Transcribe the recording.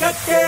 ಕಟ್ಟೆ